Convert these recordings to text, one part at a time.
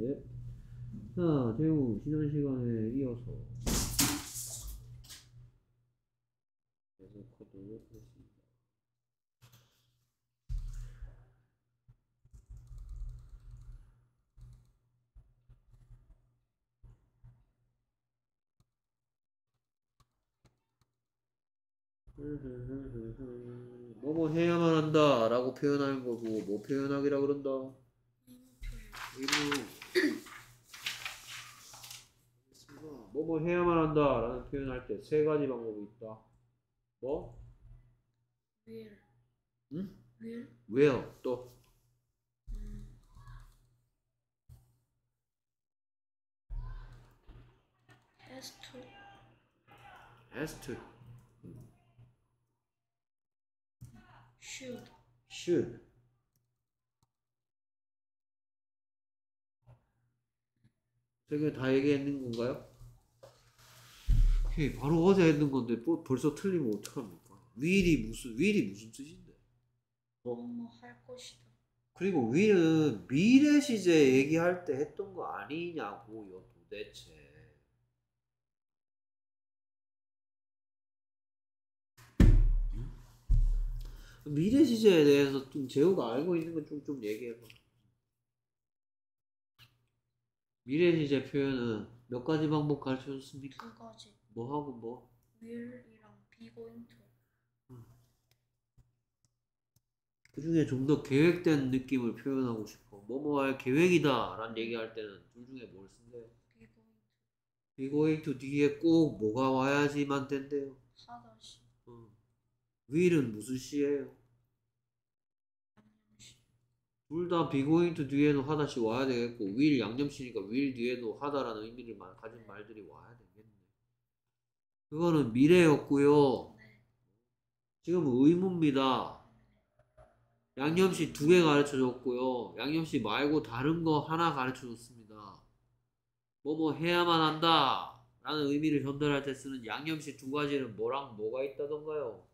네. 자, 대우 지난 시간에 이어서 계속 하도록 하겠습니다. 뭐뭐 해야만 한다 라고 표현하는 거고 뭐 표현하기라 그런다 의무 뭐뭐 해야만 한다 라는 표현할 때 세 가지 방법이 있다. 뭐? will. 응? will. Will 또. 음, has to. Has to. Should. Should. 저게 다 얘기했는 건가요? 오케이, 바로 어제 했는 건데 뭐 벌써 틀리면 어떡합니까? will이 무슨 will이 무슨 뜻인데? 뭐뭐 할 것이다 그리고 will은 미래 시제 얘기할 때 했던 거 아니냐고요 도대체 음? 미래 시제에 대해서 좀 재우가 알고 있는 건좀좀 얘기해봐 미래 시제 표현은 몇 가지 방법 가르쳐줬습니까? 두 가지 뭐 하고 뭐? will이랑 be going to 그 중에 좀 더 계획된 느낌을 표현하고 싶어. 뭐뭐 할 계획이다 라는 얘기할 때는 둘 중에 뭘 쓴대요? be going to be going to 뒤에 꼭 뭐가 와야지만 된대요. 하다시 어. will은 무슨 시예요? 양념시 둘다 be going to 뒤에는 하다시 와야 되겠고 will 양념시니까 will 뒤에도 하다라는 의미를 말- 가진 말들이 와야 되겠네. 그거는 미래였고요. 네 지금 의무입니다. 양념시 두개 가르쳐 줬고요. 양념시 말고 다른 거 하나 가르쳐 줬습니다. 뭐뭐 해야만 한다. 라는 의미를 전달할 때 쓰는 양념시 두 가지는 뭐랑 뭐가 있다던가요?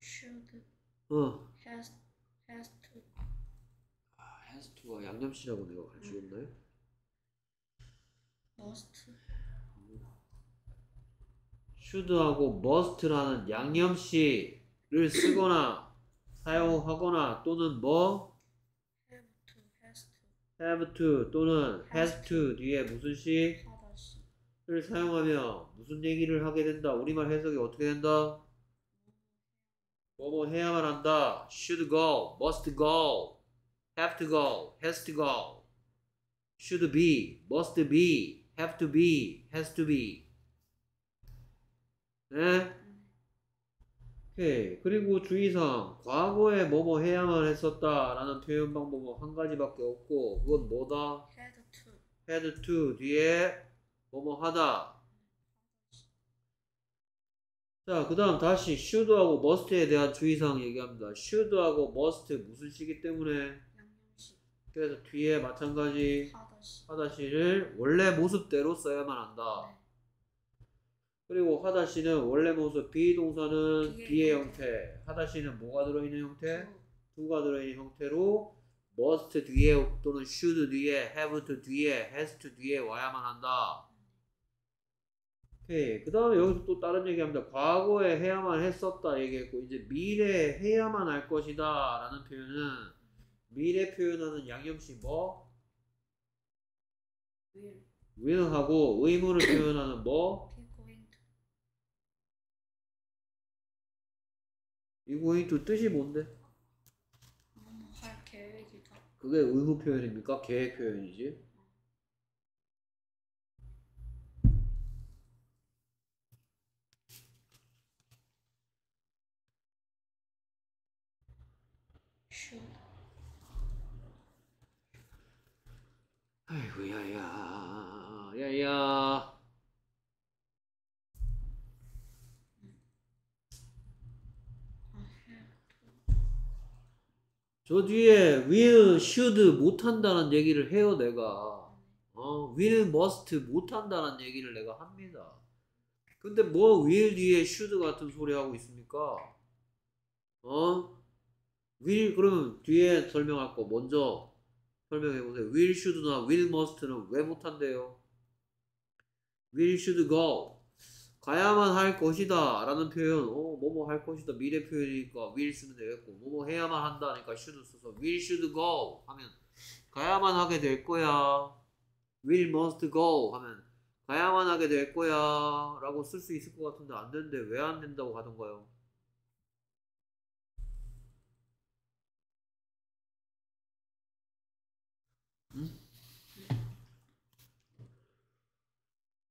should 어. has has to 아, has to가 양념시라고 내가 가르쳐 줬나요? must should하고 must라는 양념시를 쓰거나 사용하거나 또는 뭐 have to has to have to 또는 has to 뒤에 무슨 시? 하다시 를 사용하며 무슨 얘기를 하게 된다? 우리말 해석이 어떻게 된다? 뭐뭐 해야만 한다. should go, must go, have to go, has to go, should be, must be, have to be, has to be. 네? 오케이. 그리고 주의사항. 과거에 뭐뭐 해야만 했었다 라는 표현 방법은 한 가지밖에 없고 그건 뭐다? had to had to 뒤에 뭐뭐 하다. 자, 그 다음 다시 should하고 must에 대한 주의사항 얘기합니다. should하고 must 무슨 시기 때문에? 그래서 뒤에 마찬가지 하다시 하다시를 원래 모습대로 써야만 한다. 네 그리고 하다시는 원래 모습 비동사는 비의 비의 형태. 하다시는 뭐가 들어있는 형태? 두가 들어있는 형태로 must 뒤에 또는 should 뒤에 have to 뒤에 has to 뒤에 와야만 한다. 오케이. 그 다음에 여기서 또 다른 얘기합니다. 과거에 해야만 했었다 얘기했고 이제 미래에 해야만 할 것이다 라는 표현은 미래 표현하는 양념시 뭐? will will하고 의무를 표현하는 뭐? 이 going to 뜻이 뭔데? 할 계획이다 그게 의무 표현입니까? 계획 표현이지? 아이고 야야 야야 저 뒤에 will, should 못한다는 얘기를 해요 내가 어, will, must 못한다는 얘기를 내가 합니다 근데 뭐 will 뒤에 should 같은 소리 하고 있습니까 어? will 그러면 뒤에 설명할 거 먼저 설명해 보세요. will, should나 will, must는 왜 못한대요? will, should go. 가야만 할 것이다 라는 표현. 어 뭐뭐 할 것이다. 미래 표현이니까 will 쓰면 되겠고 뭐뭐 해야만 한다 니까 should 써서 will, should go 하면 가야만 하게 될 거야. will, must go 하면 가야만 하게 될 거야 라고 쓸 수 있을 것 같은데 안 되는데 왜 안 된다고 하던가요?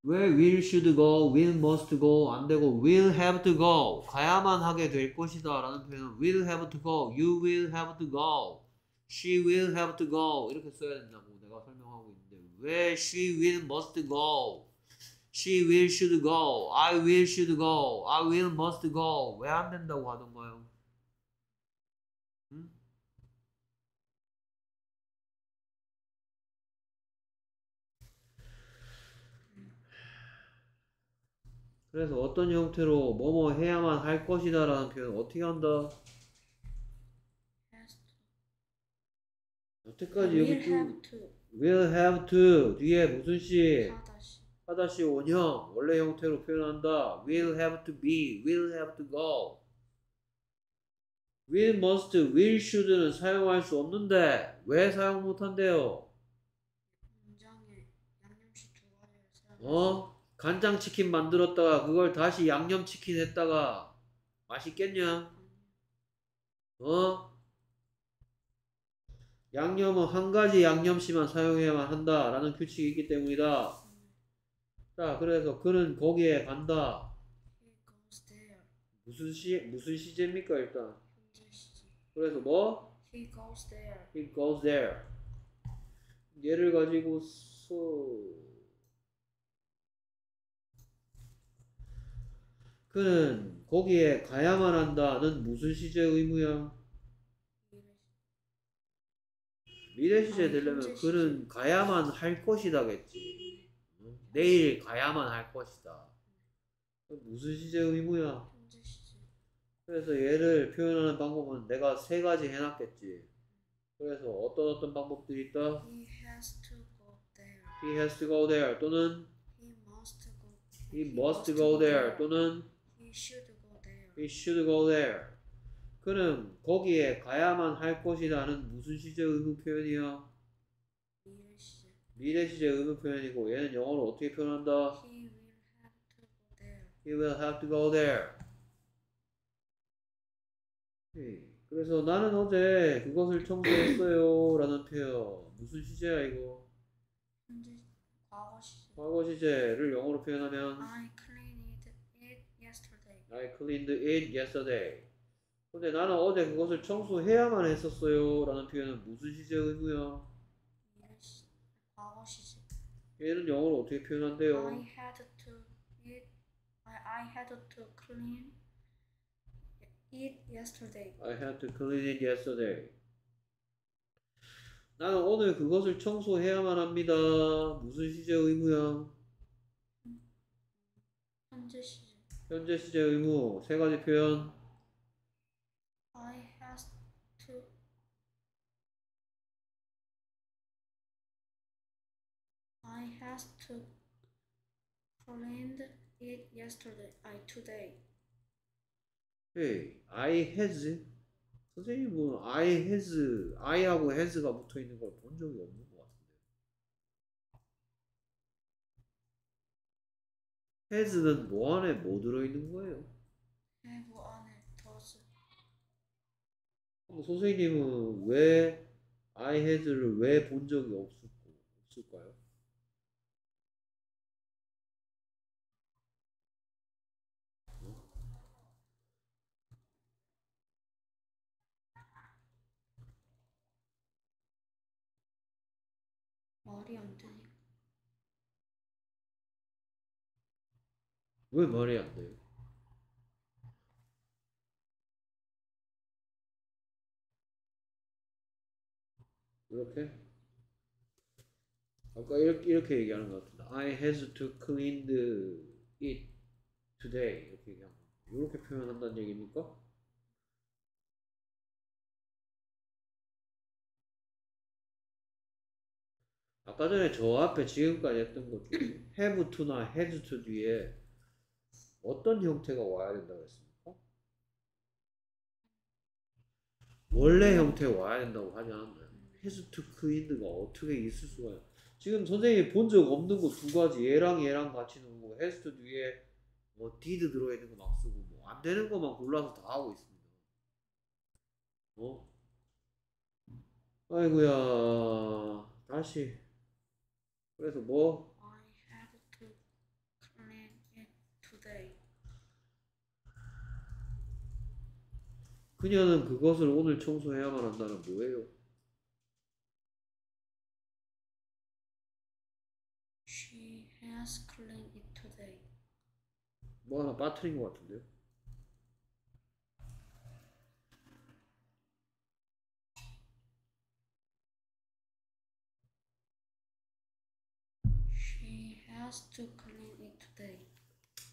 왜 will, should go, will, must go 안 되고 will have to go 가야만 하게 될 것이다 라는 표현은 will have to go, you will have to go, she will have to go 이렇게 써야 된다고 내가 설명하고 있는데 왜 she will must go, she will should go, I will should go, I will must go 왜 안 된다고 하던가요? 그래서 어떤 형태로 뭐뭐 해야만 할 것이다 라는 표현 어떻게 한다? 여태까지 여기 쭉 will have to 뒤에 무슨 시? 하다시. 하다시 원형. 원래 형태로 표현한다. Will have to be. Will have to go. Will must will should는 사용할 수 없는데 왜 사용 못한대요? 문장에 양념식 두 가지를 사용. 어 간장치킨 만들었다가 그걸 다시 양념치킨 했다가 맛있겠냐 어 양념은 한 가지 양념씨만 사용해야만 한다라는 규칙이 있기 때문이다 자 그래서 그는 거기에 간다. 무슨 시 무슨 시제입니까 일단. 그래서 뭐 He goes there. he goes there 얘를 가지고 서 그는 거기에 가야만 한다 는 무슨 시제 의무야 미래 시제 아니, 되려면. 그는 가야만 할 것이다겠지 응? 내일 가야만 할 것이다 무슨 시제 의무야. 그래서 얘를 표현하는 방법은 내가 세 가지 해놨겠지. 그래서 어떤 어떤 방법들이 있다? He has to go there. He has to go there 또는 He must go. He must go there 또는 He should go there. He should go there. 그는 거기에 가야만 할 것이라는 무슨 시제 의무 표현이야? 미래 시제. 미래 시제 의무 표현이고 얘는 영어로 어떻게 표현한다? He will have to go there. He will have to go there. 오케이. 그래서 나는 어제 그것을 청소했어요 라는 표현 무슨 시제야 이거? 현재 과거 시제. 과거 시제를 영어로 표현하면 I. I cleaned it yesterday. 근데 나는 어제 그것을 청소해야만 했었어요 라는 표현은 무슨 시제 의무야? 미래 시제. 과거 시제. 얘는 영어로 어떻게 표현한대요? I had to eat. I, had to clean it yesterday. I had to clean it yesterday. 나는 오늘 그것을 청소해야만 합니다. 무슨 시제 의무야? 현재 시제. 현재 시제 의무 세 가지 표현. I has to I has to cleaned it yesterday. I today. Hey, I has. 선생님은 I has, I하고 has가 붙어 있는 걸 본 적이 없는 것 같은데. Has는 뭐 안에 뭐 들어 있는 거예요? have 안에 does 선생님은 왜 I has를 왜 본 적이 없을, 없을까요? 말이 안 왜 말이 안 돼요? 이렇게? 아까 이렇게, 이렇게 얘기하는 것 같은데 I has to clean it today 이렇게 얘기하면 이렇게 표현한다는 얘기입니까? 아까 전에 저 앞에 지금까지 했던 것 중에 have to나 has to 뒤에 어떤 형태가 와야 된다고 했습니까? 원래 형태 와야 된다고 to could가 어떻게 있을 수가 있어요? 지금 선생님이 본 적 없는 거 두 가지 얘랑 얘랑 같이 has to 뒤에 뭐 did 들어있는 거 막 쓰고 뭐 안 되는 것만 골라서 다 하고 있습니다. 어? 아이고야 다시 그래서 뭐 I had to clean it today. 그녀는 그것을 오늘 청소해야만 한다는 뭐예요? She has cleaned it today. 뭐 하나 빠뜨린 것 같은데요? She has to clean it today.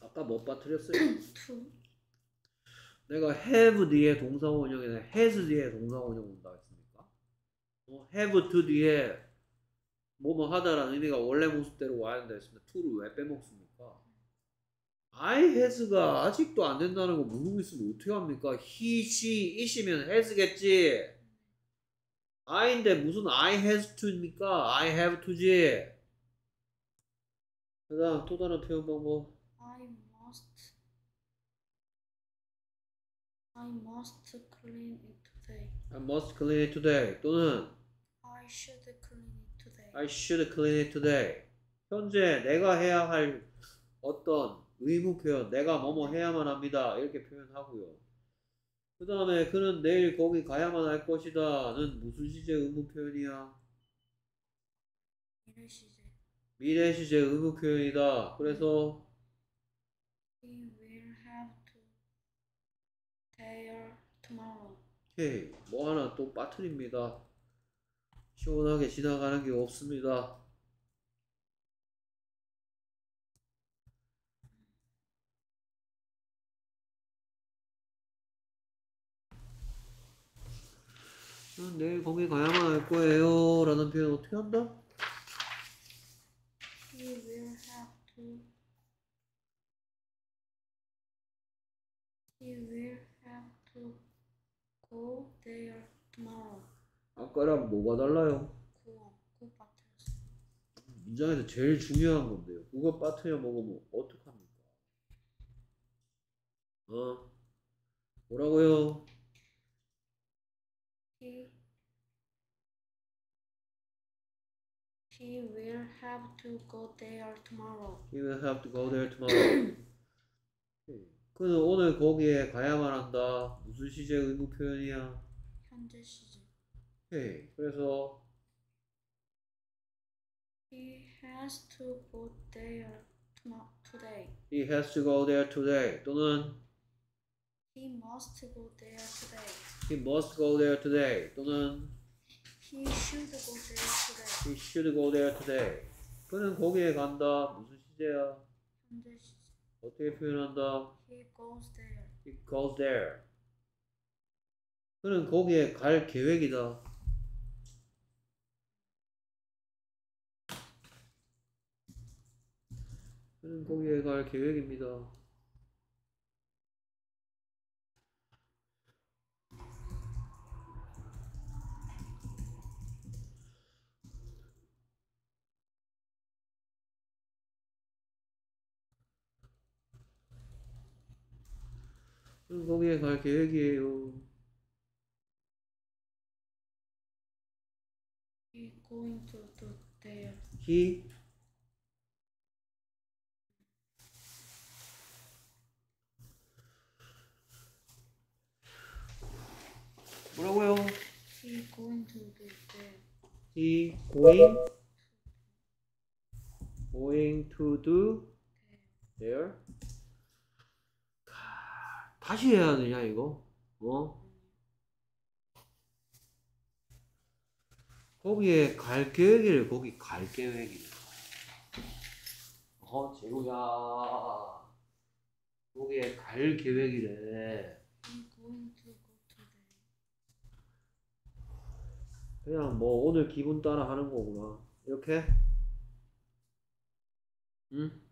아까 뭐 빠뜨렸어요? To 내가 have 뒤에 동사 원형이나 has 뒤에 동사 원형 온다 했습니까? 어, have to 뒤에 뭐뭐 하다라는 의미가 원래 모습대로 와야 된다 했습니다. to를 왜 빼먹습니까? I has가 아직도 안 된다는 거 모르고 있으면 어떻게 합니까? he, she, it이면 has겠지. I인데 무슨 I has to입니까? I have to지. 그 다음 또 다른 표현 방법. I must I must clean it today. I must clean it today. 또는 I should clean it today. I should clean it today. 현재 내가 해야 할 어떤 의무 표현, 내가 뭐뭐 해야만 합니다. 이렇게 표현하고요. 그 다음에 그는 내일 거기 가야만 할 것이다는 무슨 시제 의무 표현이야? 미래 시제. 미래 시제 의무 표현이다. 그래서 He there tomorrow. 오케이 뭐 하나 또 빠뜨립니다. 시원하게 지나가는 게 없습니다. 난 내일 거기 가야만 할 거예요. 라는 표현 어떻게 한다? He will have to He will have to go there tomorrow. 아까랑 뭐가 달라요? 구원, 구 빠뜨렸어. 문장에서 제일 중요한 건데요. 그거 빠트려 먹으면 어떡합니까? 어? 뭐라고요? He He will have to go there tomorrow. You will have to go there tomorrow. 오케이. 그는 오늘 거기에 가야만 한다. 무슨 시제 의무 표현이야? 현재 시제. 오케이. 그래서 He has to go there today. he has to go there today. 또는 He must go there today. he must go there today. 또는 He should go there today. he should go there today. 그는 거기에 간다. 무슨 시제야? 현재 시제. 어떻게 표현한다? He goes there. He goes there. 그는 거기에 갈 계획이다. 그는 거기에 갈 계획입니다. 거기에 갈 계획이에요. He going to do there. He 뭐라고요? He going to do there. He going going to do there. 가- 다시 해야 되냐 이거? 어? 거기에 갈 계획이래. 거기 갈 계획이래. 어, 재우야. 거기에 갈 계획이래. 그냥 뭐 오늘 기분 따라 하는 거구나. 이렇게 응?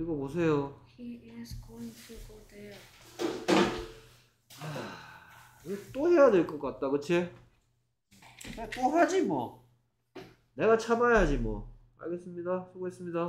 이거 보세요. He is going to go there. 이거 또 해야 될 것 같다, 그치? 또 하지 뭐. 내가 참아야지 뭐. 알겠습니다. 수고했습니다.